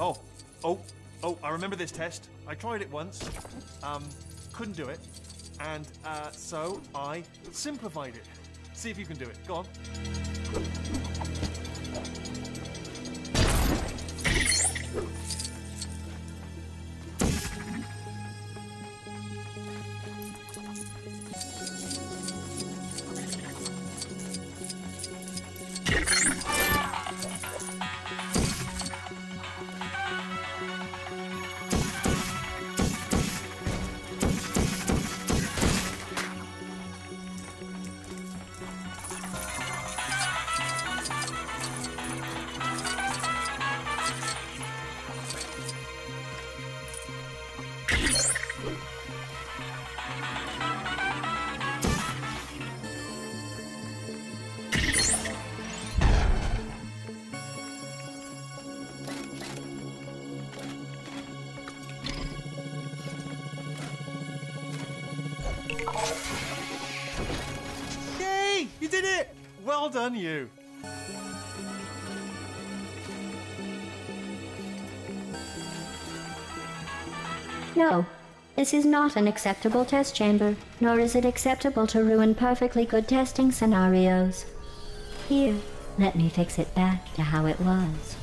Oh, oh, oh, I remember this test. I tried it once, um, couldn't do it, and uh, so I simplified it. See if you can do it. Go on. Yay! You did it! Well done, you. No, this is not an acceptable test chamber, nor is it acceptable to ruin perfectly good testing scenarios. Here, let me fix it back to how it was.